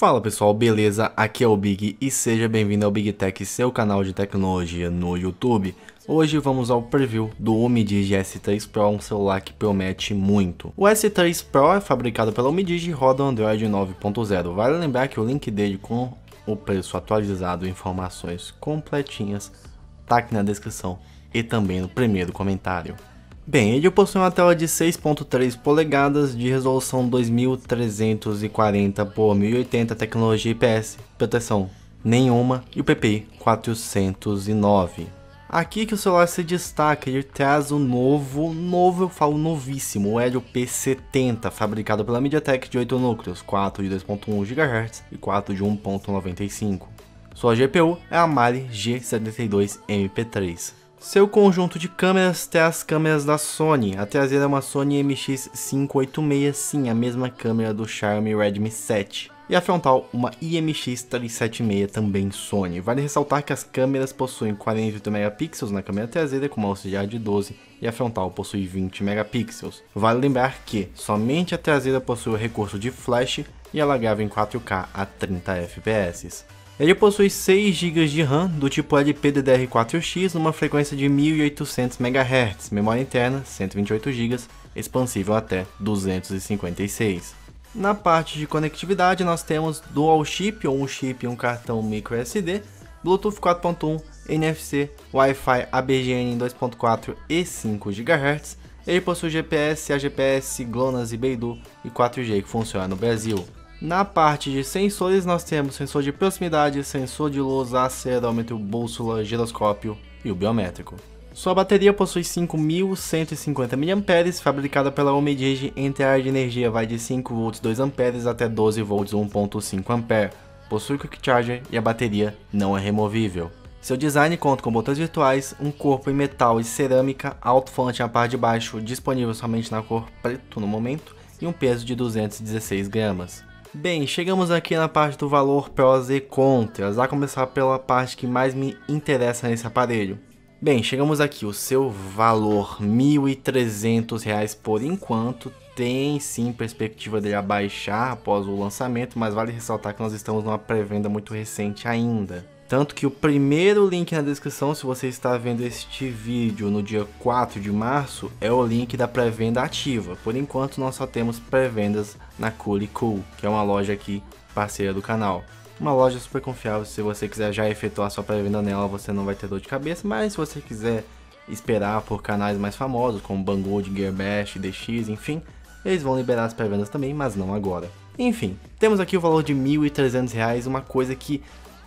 Fala pessoal, beleza? Aqui é o Big e seja bem-vindo ao Big Tech, seu canal de tecnologia no YouTube. Hoje vamos ao preview do Umidigi S3 Pro, um celular que promete muito. O S3 Pro é fabricado pela Umidigi e roda Android 9.0. Vale lembrar que o link dele com o preço atualizado e informações completinhas tá aqui na descrição e também no primeiro comentário. Bem, ele possui uma tela de 6.3 polegadas de resolução 2340 por 1080 tecnologia IPS, proteção nenhuma e o PPI 409. Aqui que o celular se destaca, ele traz o novo, novo eu falo novíssimo, o Helio P70, fabricado pela MediaTek de 8 núcleos, 4 de 2.1 GHz e 4 de 1.95. Sua GPU é a Mali G72MP3. Seu conjunto de câmeras tem as câmeras da Sony. A traseira é uma Sony MX586, sim, a mesma câmera do Xiaomi Redmi 7. E a frontal, uma IMX376 também Sony. Vale ressaltar que as câmeras possuem 48 megapixels na câmera traseira com uma auxiliar de 12 e a frontal possui 20 megapixels. Vale lembrar que somente a traseira possui o recurso de flash e ela grava em 4K a 30 fps. Ele possui 6 GB de RAM do tipo LPDDR4X numa frequência de 1800 MHz, memória interna 128 GB, expansível até 256. Na parte de conectividade nós temos Dual Chip ou um chip e um cartão microSD, Bluetooth 4.1, NFC, Wi-Fi ABGN 2.4 e 5 GHz. Ele possui GPS, AGPS, GLONASS e Beidou e 4G que funciona no Brasil. Na parte de sensores nós temos sensor de proximidade, sensor de luz, acelerômetro, bússola, giroscópio e o biométrico. Sua bateria possui 5.150 mAh, fabricada pela Omidigi entre a área de energia vai de 5 V 2 A até 12 V 1.5 A. Possui Quick Charger e a bateria não é removível. Seu design conta com botões virtuais, um corpo em metal e cerâmica, alto-falante na parte de baixo, disponível somente na cor preto no momento, e um peso de 216 gramas. Bem, chegamos aqui na parte do valor prós e contras, a começar pela parte que mais me interessa nesse aparelho. Bem, chegamos aqui, o seu valor R$ 1.300 por enquanto, tem sim perspectiva dele abaixar após o lançamento, mas vale ressaltar que nós estamos numa pré-venda muito recente ainda. Tanto que o primeiro link na descrição, se você está vendo este vídeo no dia 4 de março, é o link da pré-venda ativa. Por enquanto, nós só temos pré-vendas na Cool Cool, que é uma loja aqui parceira do canal. Uma loja super confiável, se você quiser já efetuar sua pré-venda nela, você não vai ter dor de cabeça, mas se você quiser esperar por canais mais famosos, como Banggood, Gearbash, DX, enfim, eles vão liberar as pré-vendas também, mas não agora. Enfim, temos aqui o valor de R$ 1.300, uma coisa que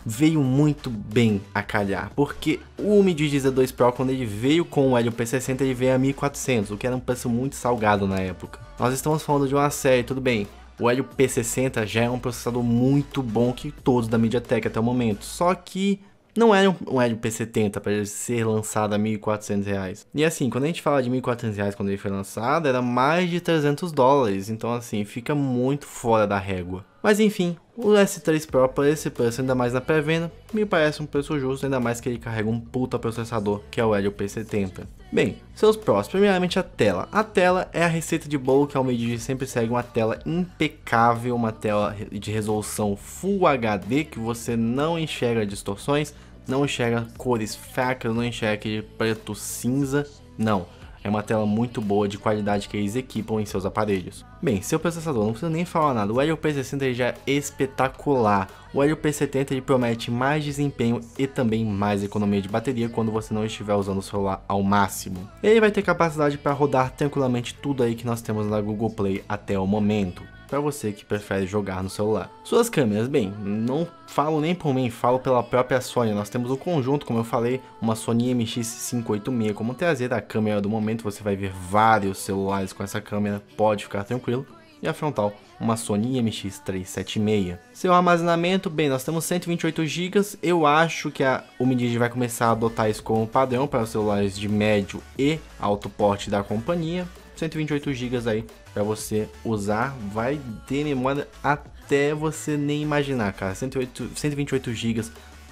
veio muito bem a calhar, porque o Midigi Z2 Pro, quando ele veio com o Helio P60, ele veio a 1400, o que era um preço muito salgado na época. Nós estamos falando de uma série, tudo bem, o Helio P60 já é um processador muito bom que todos da MediaTek até o momento, só que não era um Helio P70 para ser lançado a 1.400 reais. E assim, quando a gente fala de 1.400 reais quando ele foi lançado, era mais de 300 dólares, então assim, fica muito fora da régua. Mas enfim, o S3 Pro por esse preço, ainda mais na pré-venda, me parece um preço justo, ainda mais que ele carrega um puta processador, que é o Helio P70. Bem, seus prós, primeiramente a tela. A tela é a receita de bolo que a Almeida sempre segue, uma tela impecável, uma tela de resolução Full HD, que você não enxerga distorções, não enxerga cores fracas, não enxerga aquele preto cinza, não é uma tela muito boa de qualidade que eles equipam em seus aparelhos. Bem, seu processador, não precisa nem falar nada, o Helio P60 já é espetacular. O Helio P70 ele promete mais desempenho e também mais economia de bateria quando você não estiver usando o celular ao máximo. Ele vai ter capacidade para rodar tranquilamente tudo aí que nós temos na Google Play até o momento para você que prefere jogar no celular. Suas câmeras, bem, não falo nem por mim, falo pela própria Sony. Nós temos um conjunto, como eu falei, uma Sony MX586 como traseira. A câmera do momento você vai ver vários celulares com essa câmera, pode ficar tranquilo. E a frontal, uma Sony MX376. Seu armazenamento, bem, nós temos 128 GB. Eu acho que a Umidigi vai começar a adotar isso como padrão para os celulares de médio e alto porte da companhia. 128 GB aí para você usar, vai ter memória até você nem imaginar, cara. 108, 128 GB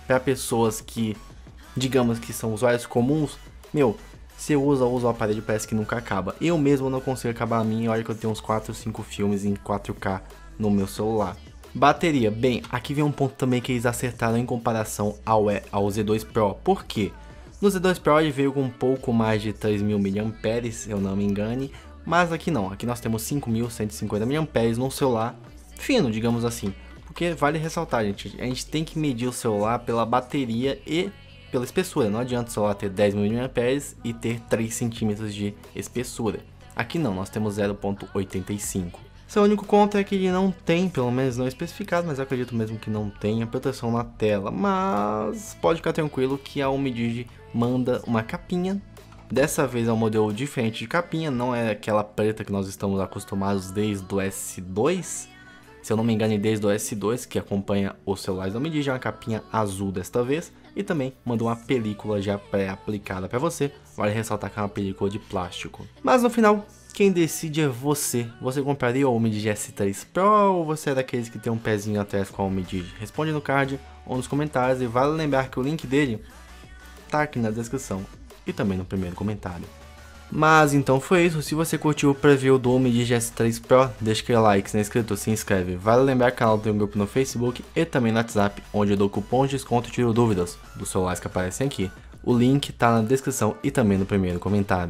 para pessoas que, digamos que são usuários comuns, meu, você usa, usa o aparelho, parece que nunca acaba. Eu mesmo não consigo acabar a minha, olha que eu tenho uns 4 ou 5 filmes em 4K no meu celular. Bateria, bem, aqui vem um ponto também que eles acertaram em comparação ao, ao Z2 Pro. Por quê? No Z2 Pro ele veio com um pouco mais de 3.000 mAh, se eu não me engane, mas aqui não, aqui nós temos 5.150 mAh num celular fino, digamos assim. Porque vale ressaltar, gente, a gente tem que medir o celular pela bateria e pela espessura. Não adianta o celular ter 10 mAh e ter 3 centímetros de espessura. Aqui não, nós temos 0.85. Seu único conto é que ele não tem, pelo menos não especificado, mas acredito mesmo que não tenha proteção na tela. Mas pode ficar tranquilo que a Umidigi manda uma capinha. Dessa vez é um modelo diferente de capinha, não é aquela preta que nós estamos acostumados desde o S2. Se eu não me engano, desde o S2, que acompanha os celulares da Umidigi, é uma capinha azul desta vez. E também mandou uma película já pré-aplicada para você. Vale ressaltar que é uma película de plástico. Mas no final, quem decide é você. Você compraria o Omid S3 Pro ou você é daqueles que tem um pezinho atrás com a Omid? Responde no card ou nos comentários e vale lembrar que o link dele tá aqui na descrição e também no primeiro comentário. Mas então foi isso, se você curtiu o preview do Omid S3 Pro, deixa aquele like, se não é inscrito, se inscreve. Vale lembrar que o canal tem um grupo no Facebook e também no WhatsApp, onde eu dou cupons de desconto e tiro dúvidas dos celulares que aparecem aqui. O link tá na descrição e também no primeiro comentário.